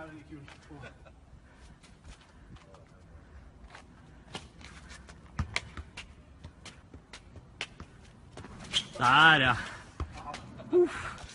jævlig kult. Der, ja. Uff.